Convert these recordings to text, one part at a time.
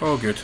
Oh, good.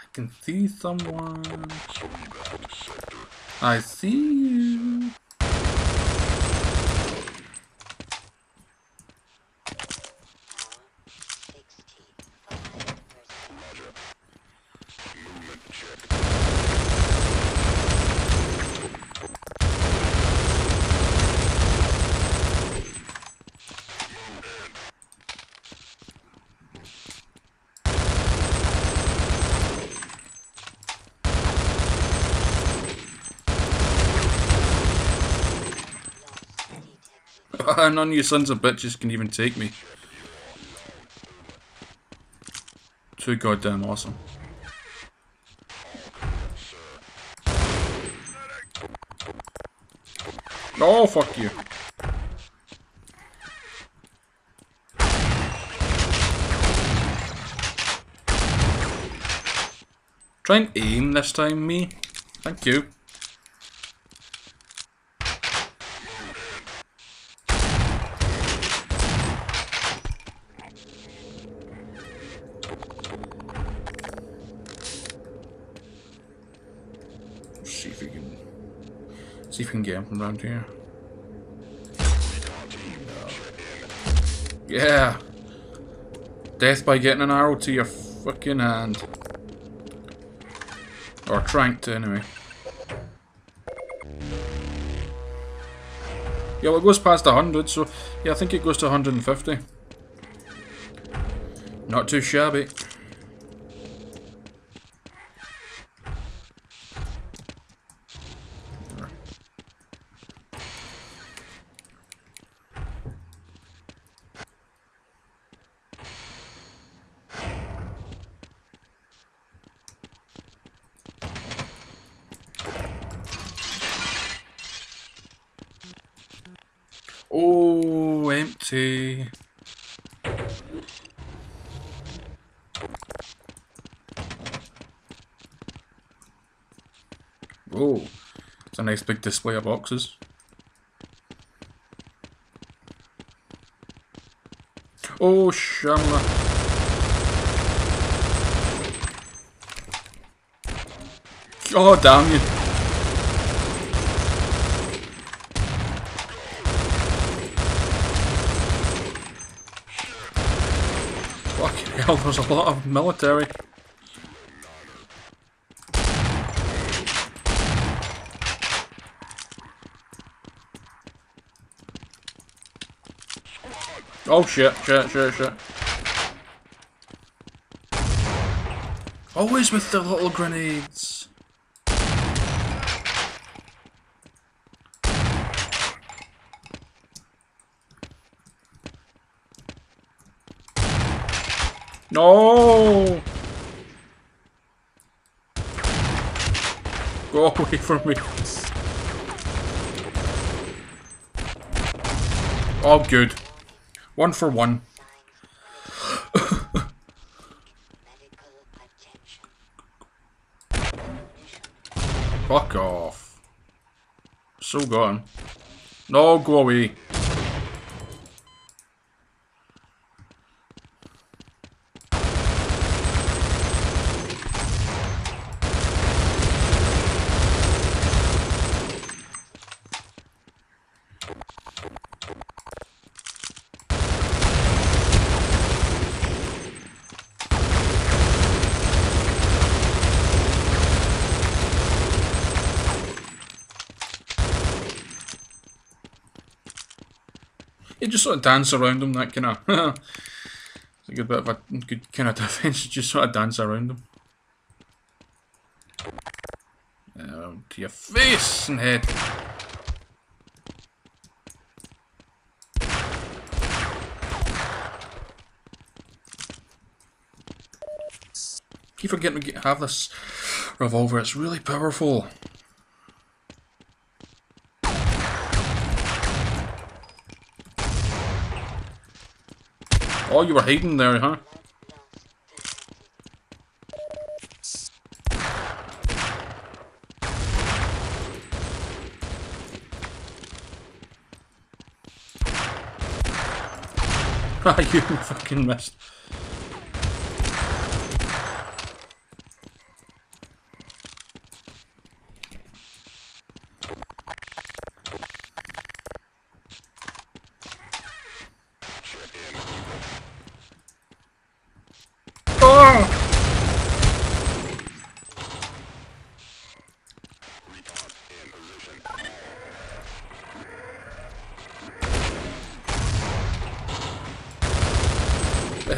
I can see someone. I see you. None of you sons of bitches can even take me. Too goddamn awesome. Oh, fuck you. Try and aim this time, me. Thank you. See if we can see if we can get him from around here. Yeah. Death by getting an arrow to your fucking hand. Or trying to anyway. Yeah, well it goes past 100, so yeah, I think it goes to 150. Not too shabby. Oh, empty. Oh, it's a nice big display of boxes. Oh, Shamla. Oh, damn you. Fucking hell, there's a lot of military. Oh shit, shit, shit, shit. Always with the little grenades. No! Go away from me. Oh, good. One for one. Fuck off. So gone. No, go away. Sort of dance around them, that kind of. it's a good bit of a good kind of defense. Just sort of dance around them. Oh, to your face and head. Keep forgetting to have this revolver. It's really powerful. Oh, you were hiding there, huh? you fucking missed.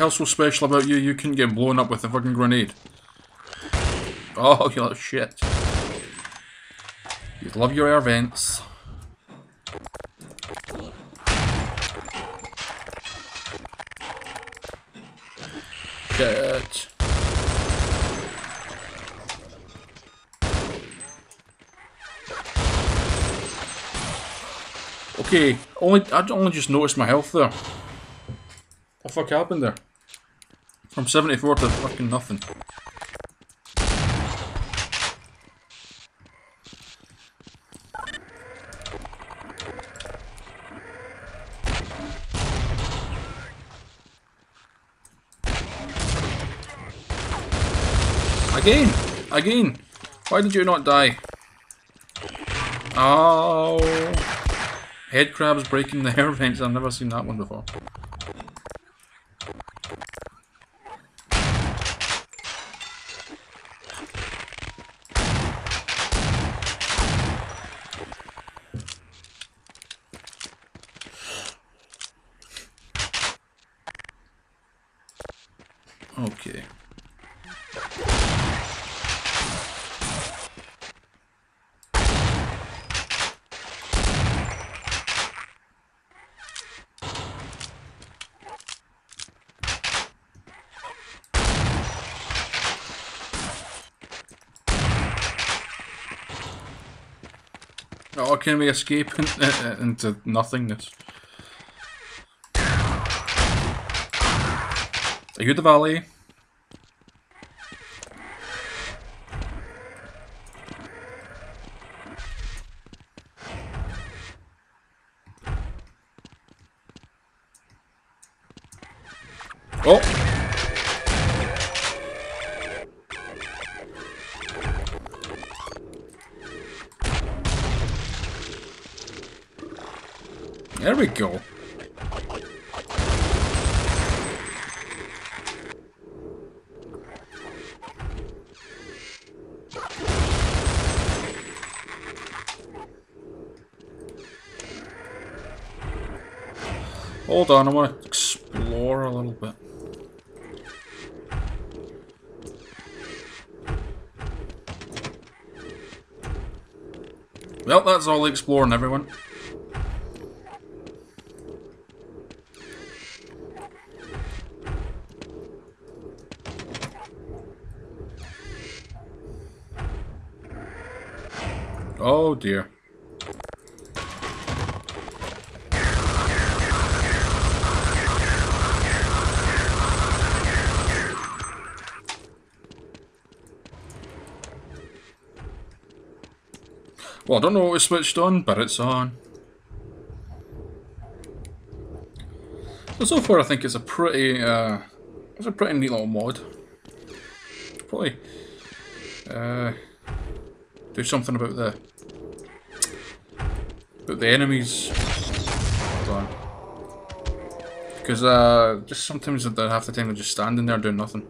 Hell's so special about you? You couldn't get blown up with a fucking grenade. Oh, you little shit. You'd love your air vents. Shit. Okay, only I only just noticed my health there. What the fuck happened there? From 74 to fucking nothing. Again! Again! Why did you not die? Oh! Head crabs breaking the air vents. I've never seen that one before. Okay. Oh, can we escape uh, uh, into nothingness? Are you the valley? Oh! There we go. Hold on, I want to explore a little bit. Well, that's all the exploring, everyone. Oh dear. Well, I don't know what was switched on, but it's on. So, so far I think it's a pretty, uh, it's a pretty neat little mod. Probably, uh, do something about the, about the enemies. Because, uh, just sometimes half the time they're just standing there doing nothing.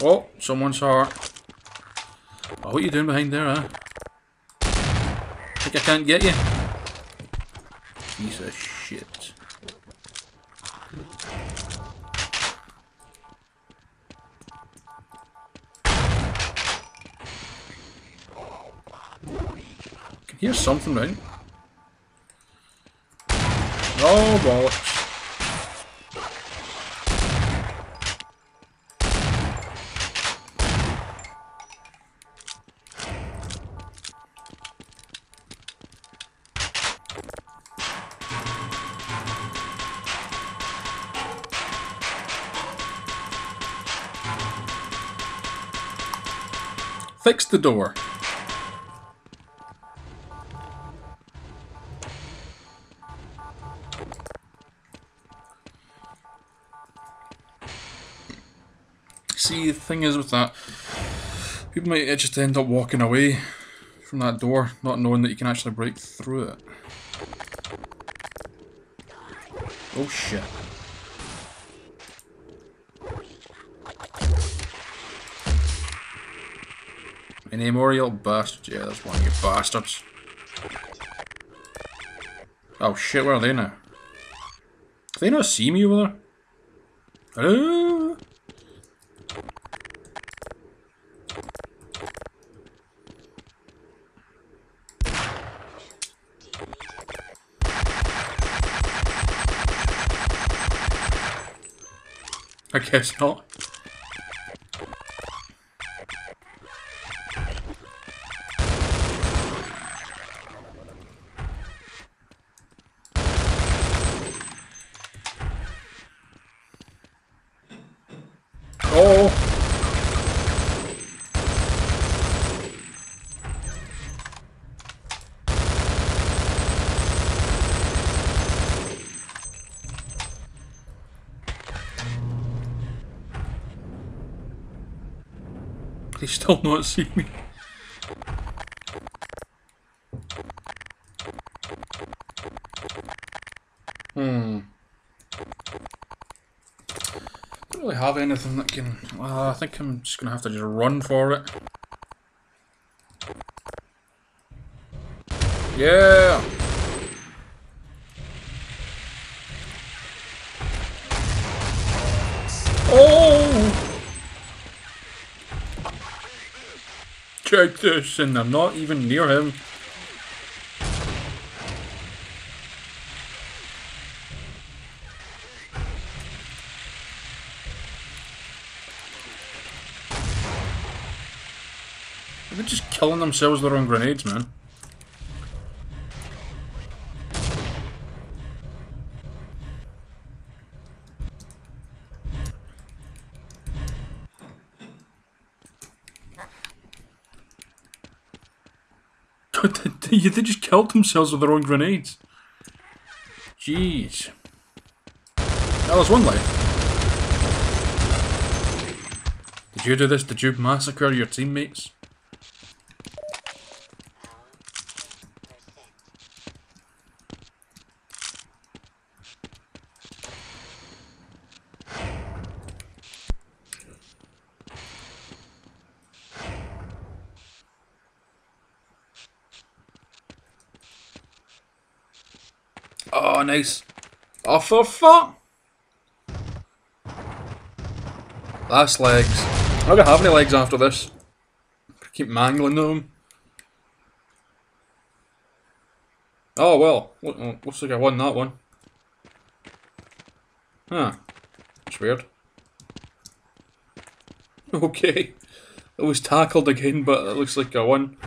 Oh, someone's hurt. Oh, what are you doing behind there, huh? Think I can't get you? Piece of shit. Hear something, right? Oh, bollocks. Fix the door. See, the thing is with that, people might just end up walking away from that door, not knowing that you can actually break through it. Oh shit. Any more, you bastards? Yeah, that's one of you bastards. Oh shit, where are they now? Can they not see me over there? Hello? I guess not. Oh! They still not see me. Hmm. Don't really have anything that can. Uh, I think I'm just gonna have to just run for it. Yeah. Oh! Check this, and I'm not even near him. They're just killing themselves with their own grenades, man. They just killed themselves with their own grenades. Jeez. That was one life. Did you do this? Did you massacre your teammates? Oh, nice. Oh, for fuck! Last legs. Not gonna have any legs after this. Keep mangling them. Oh, well. Uh, looks like I won that one. Huh. That's weird. Okay. I was tackled again, but it looks like I won.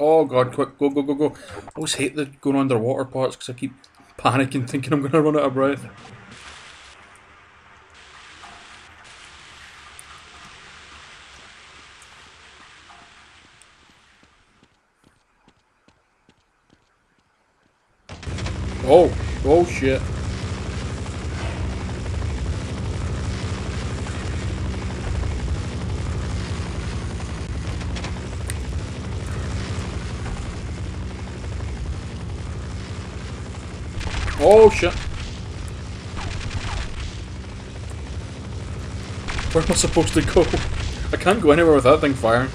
Oh god, quick, go, go, go, go. I always hate the going underwater parts because I keep panicking thinking I'm going to run out of breath. Oh, oh shit. Oh shit. Where am I supposed to go? I can't go anywhere without that thing firing.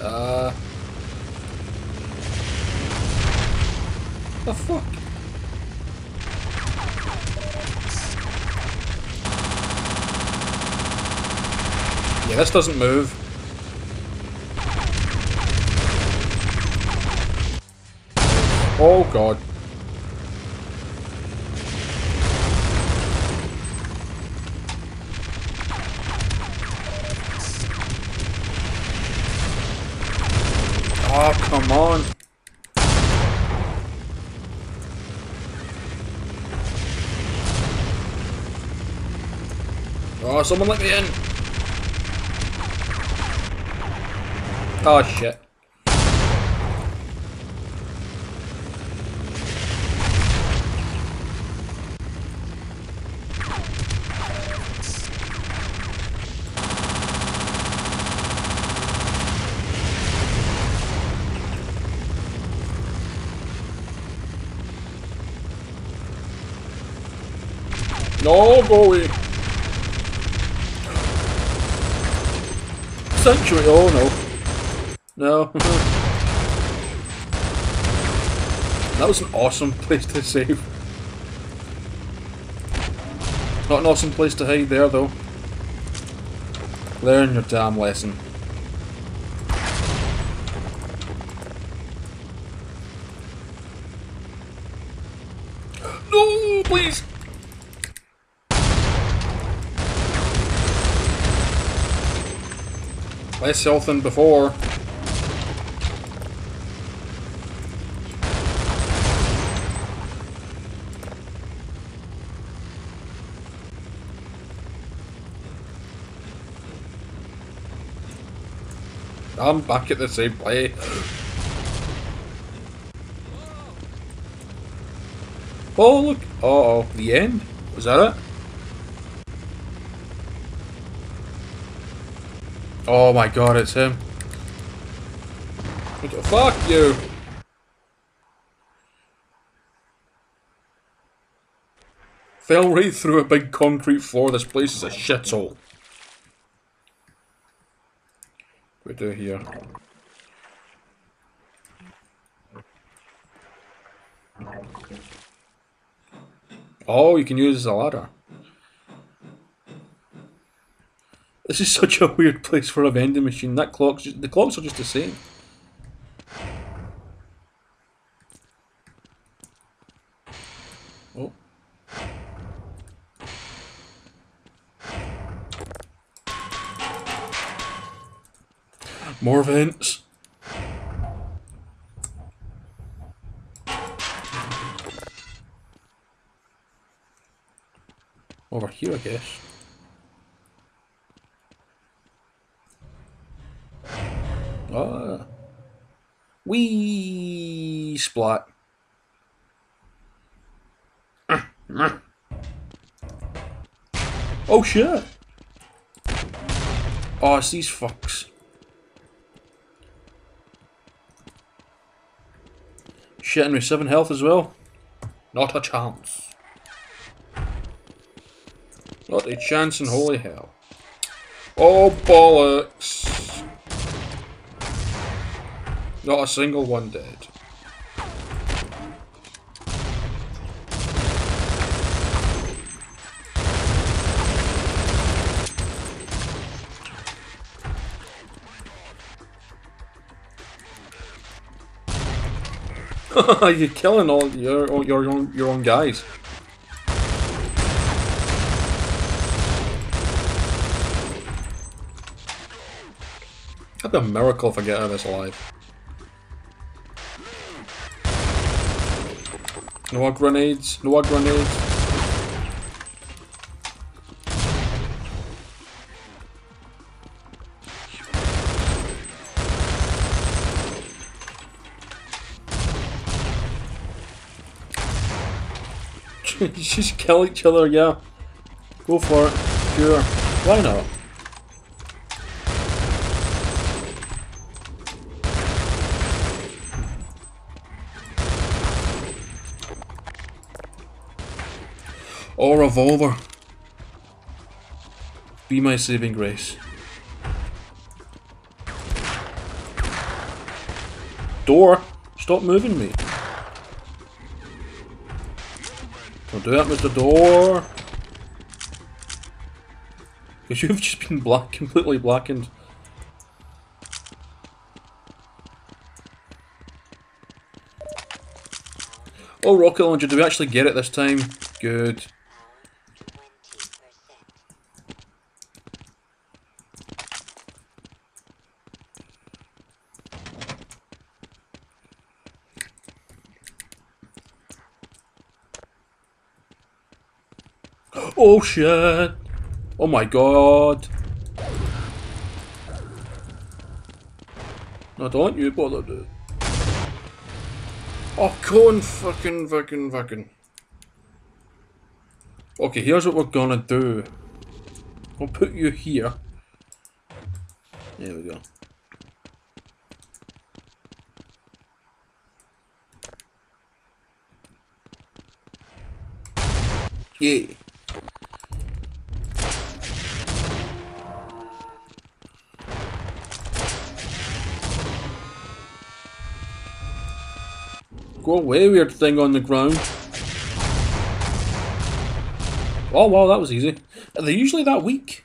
Uh. The fuck? Yeah, this doesn't move. Oh god. Oh, come on. Oh, someone let me in. Oh, shit. No, go Sanctuary, oh no. No. that was an awesome place to save. Not an awesome place to hide there though. Learn your damn lesson. No, please! Less health than before. I'm back at the same place. Oh look! Uh oh, the end? Was that it? Oh my god, it's him. Fuck you! Fell right through a big concrete floor. This place is a shithole. We do here? Oh, you can use a ladder. This is such a weird place for a vending machine. That clock's just, the clocks are just the same. Oh. More vents. Over here, I guess. Ah. Wee splat. Oh shit! Oh, it's these fucks. Shitting with 7 health as well. Not a chance. Not a chance in holy hell. Oh bollocks! Not a single one dead. You're killing all your your own your own guys. That'd be a miracle if I get out of this alive. No more grenades. No more grenades. Just kill each other, yeah. Go for it. Sure. Why not? Or revolver. Be my saving grace. Door! Stop moving me. Don't do that, Mr. Door! Because you've just been black, completely blackened. Oh, rocket launcher, do we actually get it this time? Good. Oh shit! Oh my god! No, don't you bother, dude. Oh, con fucking, fucking, fucking. Okay, here's what we're gonna do. I'll put you here. There we go. Yeah. Away, weird thing on the ground. Oh wow, that was easy. Are they usually that weak?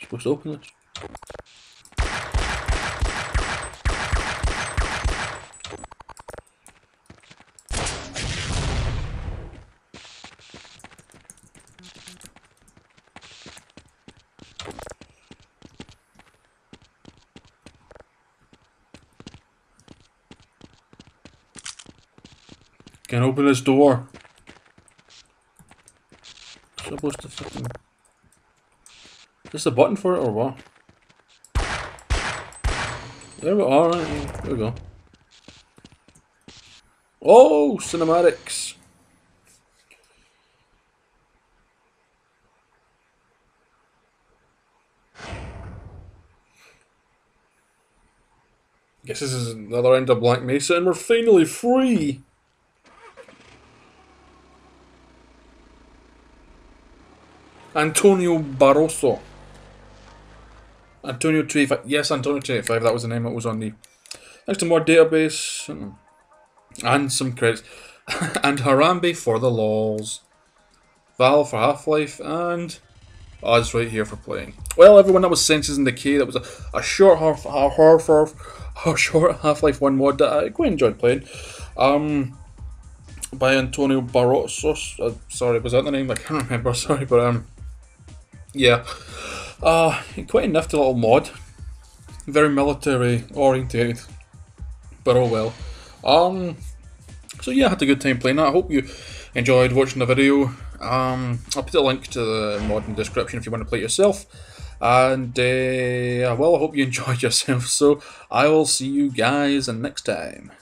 Supposed to open this? Can't open this door. Supposed to fucking. Is this a button for it or what? There we are. Right. There we go. Oh, cinematics. Guess this is another end of Black Mesa and we're finally free. Antonio Barroso. Antonio 25. Yes, Antonio 25. That was the name that was on the next to more database. Hmm. And some credits. and Harambe for the lols. Valve for Half Life. And Oz right here for playing. Well, everyone, that was Senses in Decay. That was a, a short half, half, half, half, a short Half Life 1 mod that I quite enjoyed playing. Um, by Antonio Barroso. Uh, sorry, was that the name? I can't remember. Sorry, but um, yeah. Uh, quite a nifty little mod. Very military orientated. But oh well. Um, so yeah, I had a good time playing that. I hope you enjoyed watching the video. Um, I'll put a link to the mod in the description if you want to play it yourself. And uh, well, I hope you enjoyed yourself. So I will see you guys next time.